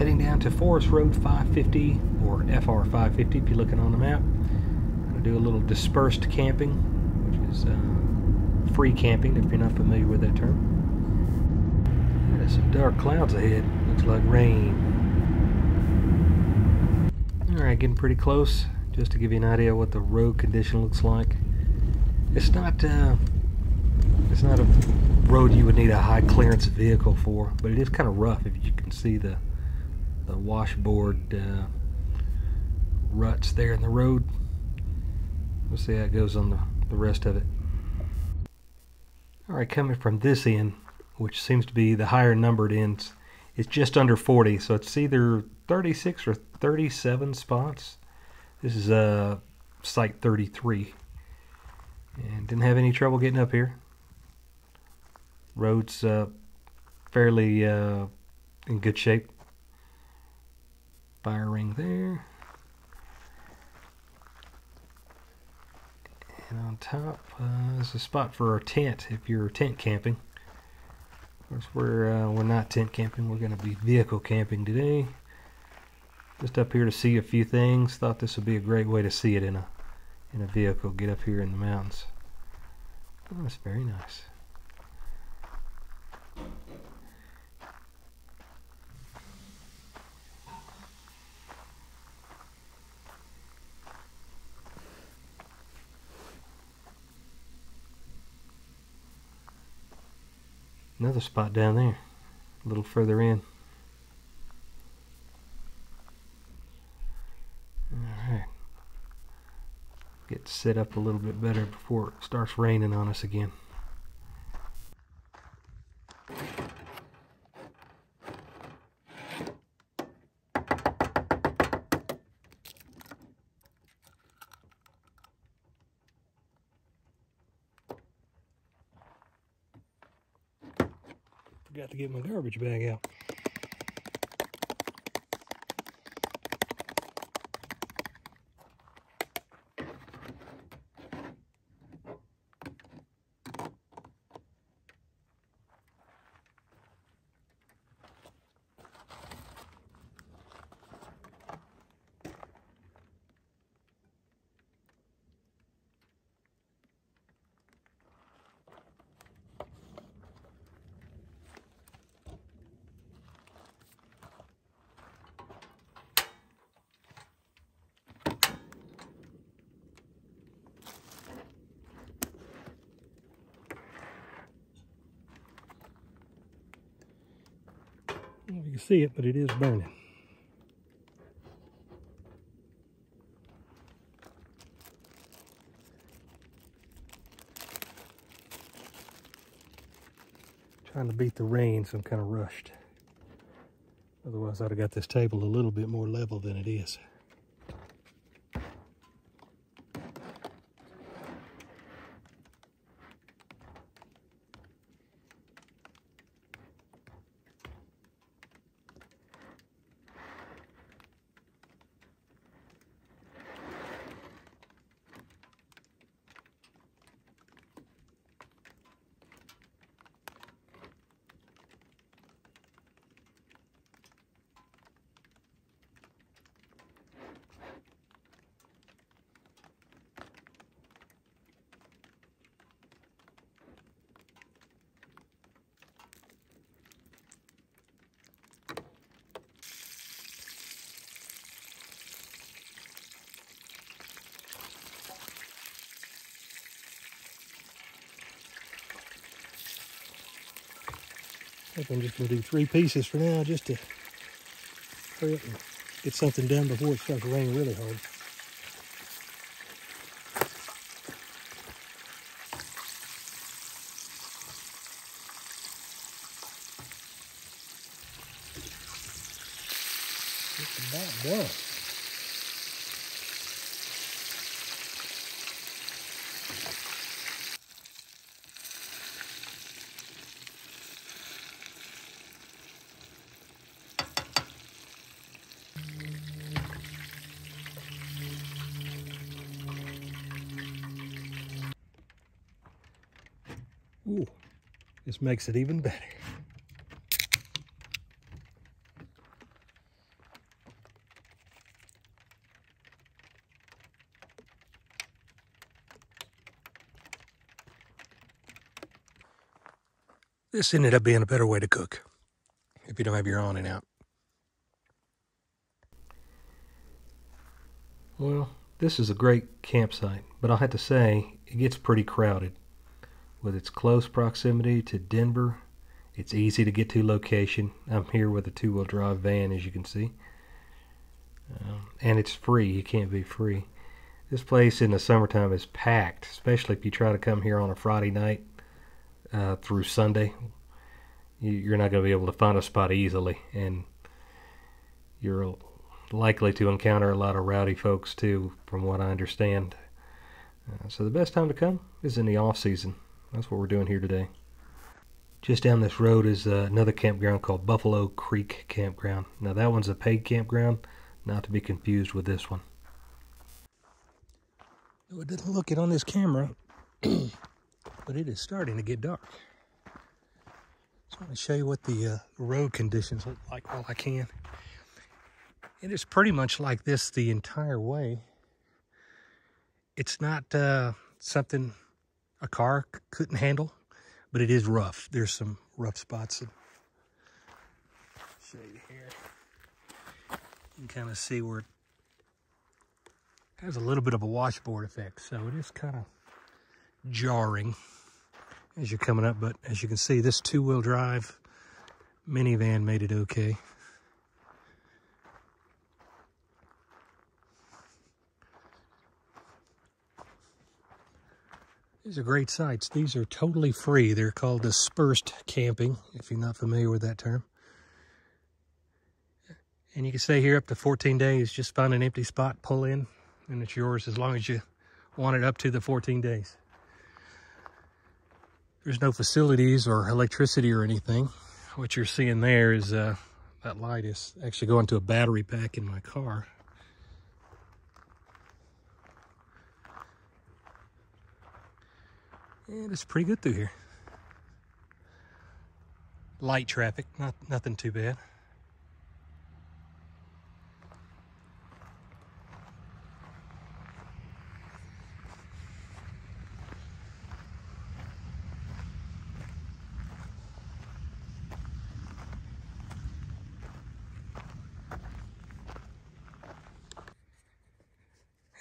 Heading down to Forest Road 550 or FR 550 if you're looking on the map. Gonna do a little dispersed camping, which is uh, free camping if you're not familiar with that term. There's some dark clouds ahead. Looks like rain. Alright, getting pretty close. Just to give you an idea what the road condition looks like. It's not uh, it's not a road you would need a high clearance vehicle for, but it is kind of rough if you can see the the washboard uh, ruts there in the road. We'll see how it goes on the, the rest of it. Alright, coming from this end, which seems to be the higher numbered ends, it's just under 40, so it's either 36 or 37 spots. This is uh, site 33. And didn't have any trouble getting up here. Road's uh, fairly uh, in good shape. Fire ring there. And on top uh, is a spot for our tent if you're tent camping. Of course, we're, uh, we're not tent camping. We're going to be vehicle camping today. Just up here to see a few things. Thought this would be a great way to see it in a in a vehicle. Get up here in the mountains. Oh, that's very nice. Another spot down there, a little further in. Alright. Get set up a little bit better before it starts raining on us again. Forgot to get my garbage bag out. See it, but it is burning. Trying to beat the rain, so I'm kind of rushed. Otherwise, I'd have got this table a little bit more level than it is. Think I'm just gonna do three pieces for now just to and get something done before it starts raining really hard. makes it even better. This ended up being a better way to cook if you don't have your on and out. Well, this is a great campsite, but I have to say, it gets pretty crowded. With its close proximity to Denver, it's easy to get to location. I'm here with a two-wheel drive van, as you can see. Um, and it's free. You can't be free. This place in the summertime is packed, especially if you try to come here on a Friday night uh, through Sunday. You, are not going to be able to find a spot easily, and you're likely to encounter a lot of rowdy folks too, from what I understand. Uh, so the best time to come is in the off season. That's what we're doing here today. Just down this road is uh, another campground called Buffalo Creek Campground. Now that one's a paid campground, not to be confused with this one. it doesn't look it on this camera, but it is starting to get dark. I'm going to show you what the uh, road conditions look like while I can. It is pretty much like this the entire way. It's not uh, something a car couldn't handle, but it is rough. There's some rough spots. Show you here. You can kind of see where it has a little bit of a washboard effect, so it is kind of jarring as you're coming up, but as you can see, this two-wheel drive minivan made it okay. These are great sites. These are totally free. They're called dispersed camping, if you're not familiar with that term. And you can stay here up to 14 days. Just find an empty spot, pull in, and it's yours as long as you want it up to the 14 days. There's no facilities or electricity or anything. What you're seeing there is uh, that light is actually going to a battery pack in my car. And it's pretty good through here. Light traffic, not nothing too bad.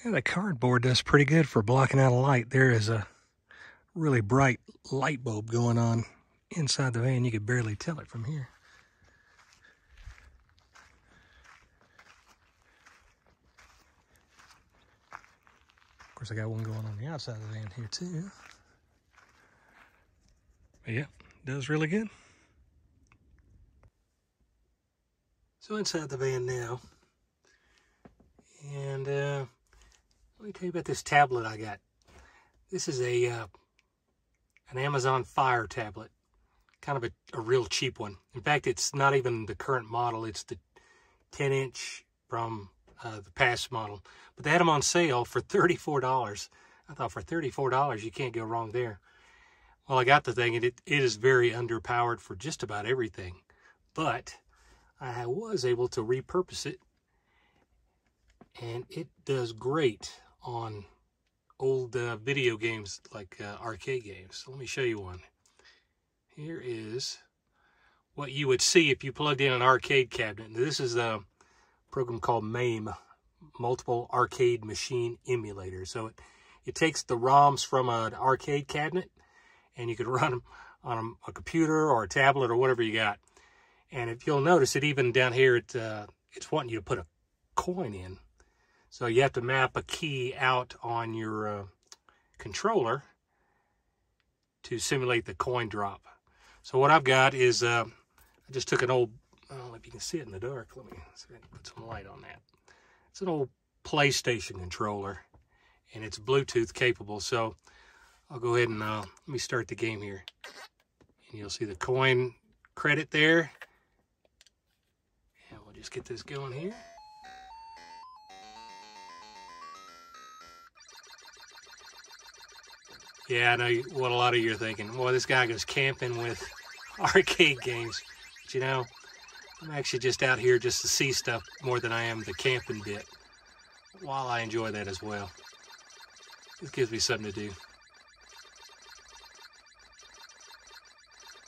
Yeah, the cardboard does pretty good for blocking out a light. There is a really bright light bulb going on inside the van. You could barely tell it from here. Of course, I got one going on the outside of the van here too. But yeah, does really good. So inside the van now, and uh, let me tell you about this tablet I got. This is a uh, an Amazon Fire tablet, kind of a, a real cheap one. In fact, it's not even the current model. It's the 10 inch from uh, the past model. But they had them on sale for $34. I thought for $34, you can't go wrong there. Well, I got the thing, and it, it is very underpowered for just about everything. But I was able to repurpose it, and it does great on old uh, video games like uh, arcade games. So let me show you one. Here is what you would see if you plugged in an arcade cabinet. This is a program called MAME, Multiple Arcade Machine Emulator. So it, it takes the ROMs from an arcade cabinet and you could run them on a, a computer or a tablet or whatever you got. And if you'll notice it, even down here, it, uh, it's wanting you to put a coin in. So you have to map a key out on your uh, controller to simulate the coin drop. So what I've got is, uh, I just took an old, I don't know if you can see it in the dark. Let me put some light on that. It's an old PlayStation controller and it's Bluetooth capable. So I'll go ahead and uh, let me start the game here. And you'll see the coin credit there. And we'll just get this going here. Yeah, I know what a lot of you are thinking. Well, this guy goes camping with arcade games. But you know, I'm actually just out here just to see stuff more than I am the camping bit. While I enjoy that as well. It gives me something to do.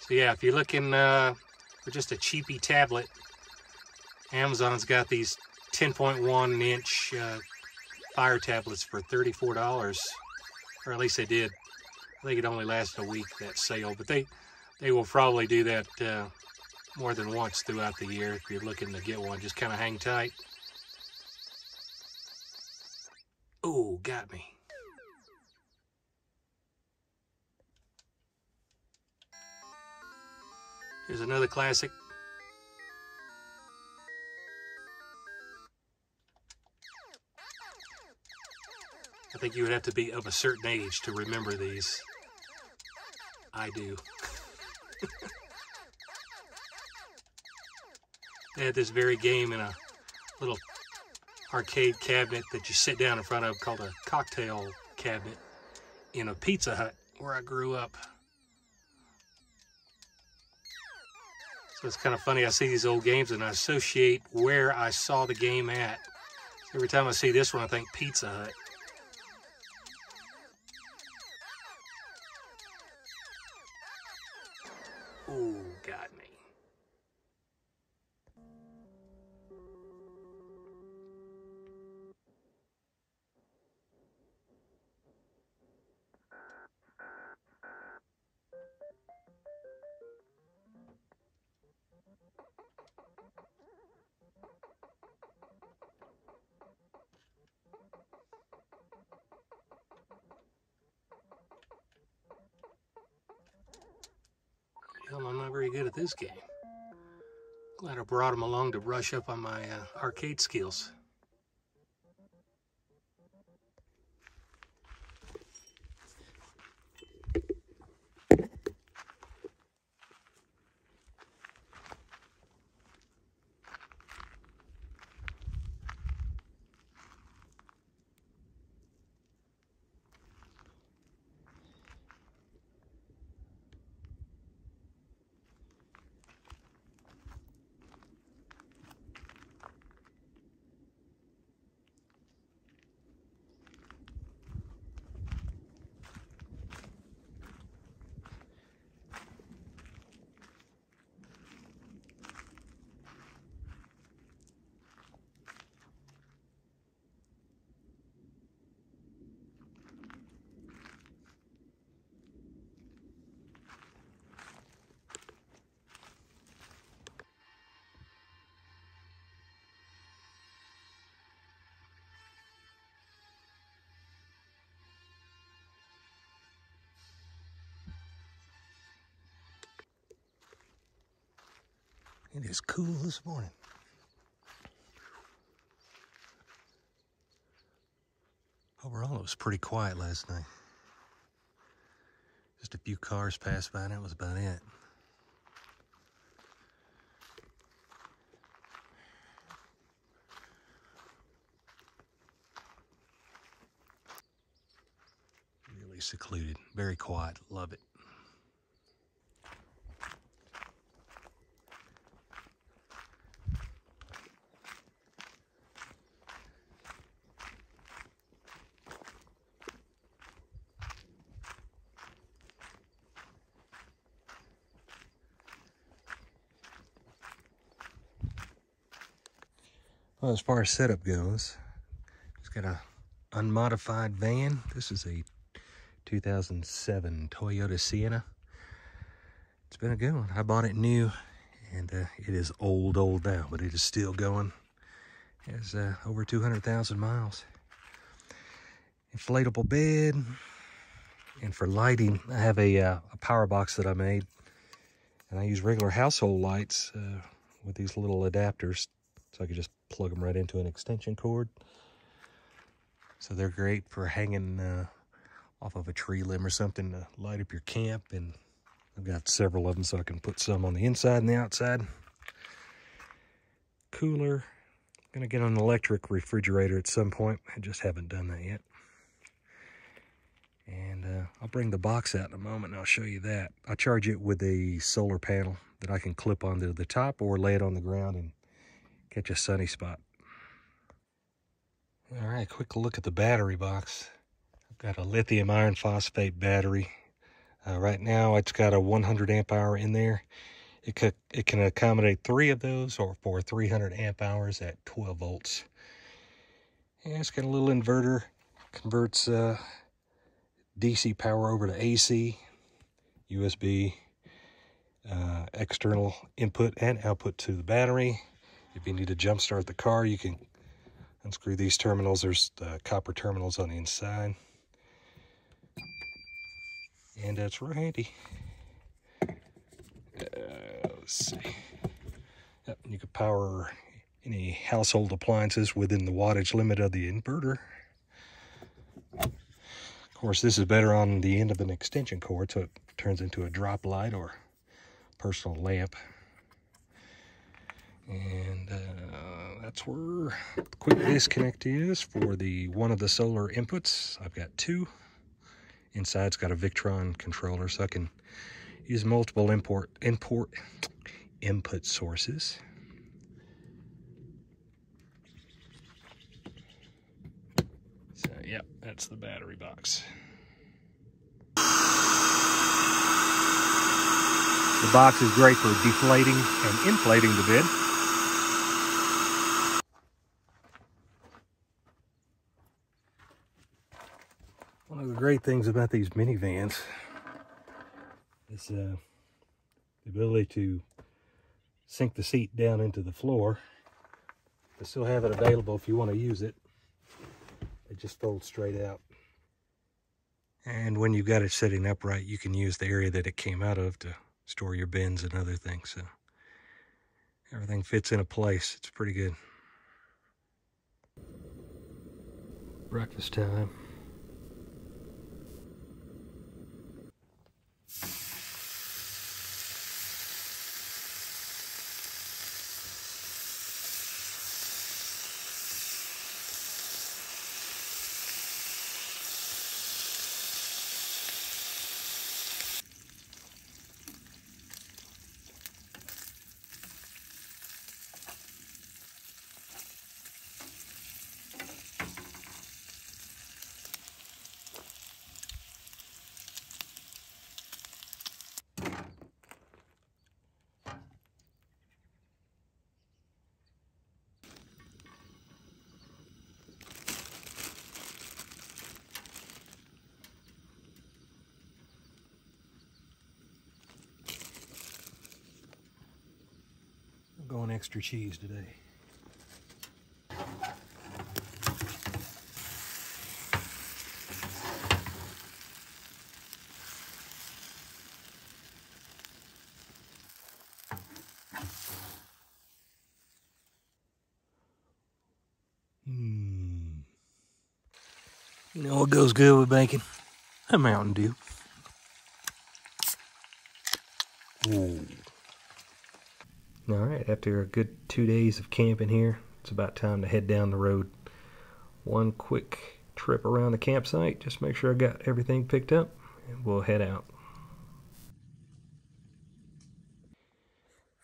So yeah, if you're looking uh, for just a cheapy tablet, Amazon's got these 10.1 inch uh, fire tablets for $34, or at least they did. I think it only lasted a week, that sale, but they, they will probably do that uh, more than once throughout the year if you're looking to get one. Just kind of hang tight. Oh, got me. Here's another classic. I think you would have to be of a certain age to remember these. I do. they had this very game in a little arcade cabinet that you sit down in front of called a cocktail cabinet in a Pizza Hut where I grew up. So it's kind of funny. I see these old games and I associate where I saw the game at. Every time I see this one, I think Pizza Hut. Got me. Hell, I'm not very good at this game. Glad I brought him along to brush up on my uh, arcade skills. It is cool this morning. Overall, it was pretty quiet last night. Just a few cars passed by, and that was about it. Really secluded, very quiet. Love it. Well, as far as setup goes, just got a unmodified van. This is a 2007 Toyota Sienna. It's been a good one. I bought it new, and uh, it is old, old now, but it is still going. It has uh, over 200,000 miles. Inflatable bed, and for lighting, I have a, uh, a power box that I made, and I use regular household lights uh, with these little adapters so I could just plug them right into an extension cord. So they're great for hanging uh, off of a tree limb or something to light up your camp. And I've got several of them so I can put some on the inside and the outside. Cooler. Gonna get an electric refrigerator at some point. I just haven't done that yet. And uh, I'll bring the box out in a moment and I'll show you that. I charge it with a solar panel that I can clip onto the top or lay it on the ground and catch a sunny spot. All right, quick look at the battery box. I've got a lithium iron phosphate battery, Uh, right now, it's got a 100 amp hour in there. It, could, it can accommodate three of those or for 300 amp hours at 12 volts. And it's got a little inverter, converts uh, DC power over to AC, USB, uh, external input and output to the battery. If you need to jump start the car, you can unscrew these terminals. There's the copper terminals on the inside. And that's real handy. Uh, let's see. Yep, you can power any household appliances within the wattage limit of the inverter. Of course, this is better on the end of an extension cord, so it turns into a drop light or personal lamp. And uh, that's where the quick disconnect is for the one of the solar inputs. I've got two. Inside's got a Victron controller, so I can use multiple import import input sources. So, yep, that's the battery box. The box is great for deflating and inflating the bed. One of the great things about these minivans is uh, the ability to sink the seat down into the floor. But still have it available if you want to use it. It just folds straight out. And when you've got it sitting upright, you can use the area that it came out of to store your bins and other things. So everything fits in a place. It's pretty good. Breakfast time. going extra cheese today. Hmm. You know what goes good with bacon? A Mountain Dew. All right, after a good two days of camping here, it's about time to head down the road. One quick trip around the campsite, just make sure I got everything picked up, and we'll head out.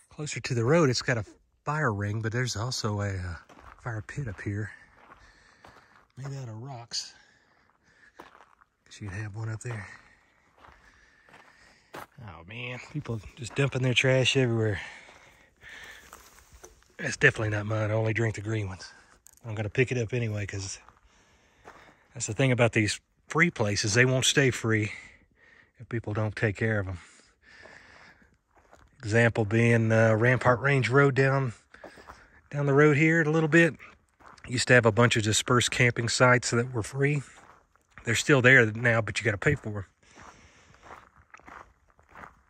Closer to the road, it's got a fire ring, but there's also a uh, fire pit up here made out of rocks. Guess you have one up there. Oh man, people just dumping their trash everywhere. That's definitely not mine. I only drink the green ones. I'm going to pick it up anyway because that's the thing about these free places. They won't stay free if people don't take care of them. Example being uh, Rampart Range Road down down the road here a little bit. Used to have a bunch of dispersed camping sites that were free. They're still there now, but you got to pay for them.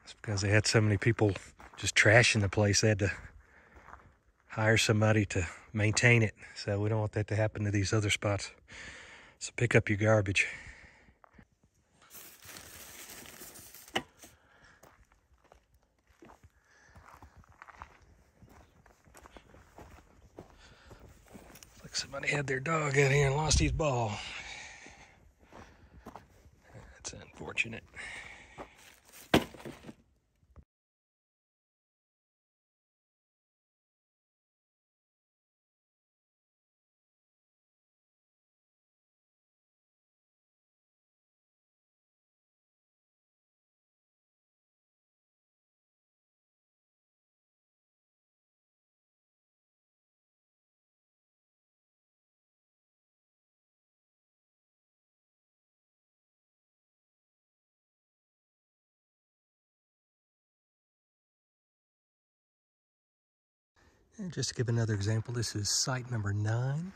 It's because they had so many people just trashing the place. They had to hire somebody to maintain it. So we don't want that to happen to these other spots. So pick up your garbage. Like somebody had their dog out here and lost his ball. That's unfortunate. And just to give another example, this is site number nine.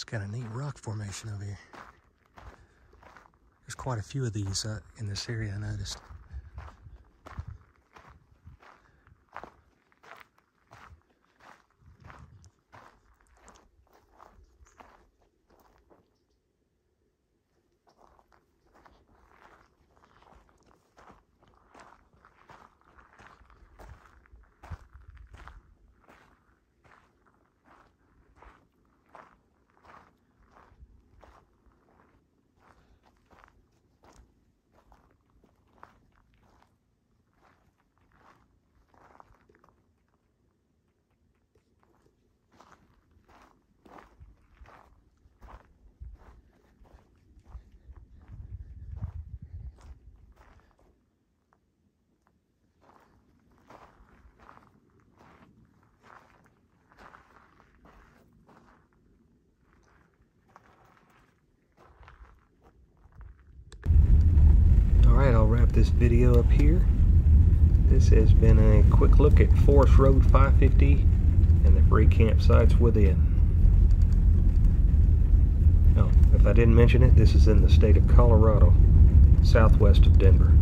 It's got a neat rock formation over here. There's quite a few of these uh, in this area, I noticed. Wrap this video up here. This has been a quick look at Forest Road 550 and the free campsites within. Oh, if I didn't mention it, this is in the state of Colorado, southwest of Denver.